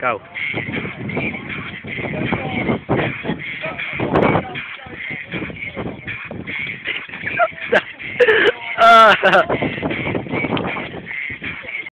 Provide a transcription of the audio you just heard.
Go. uh,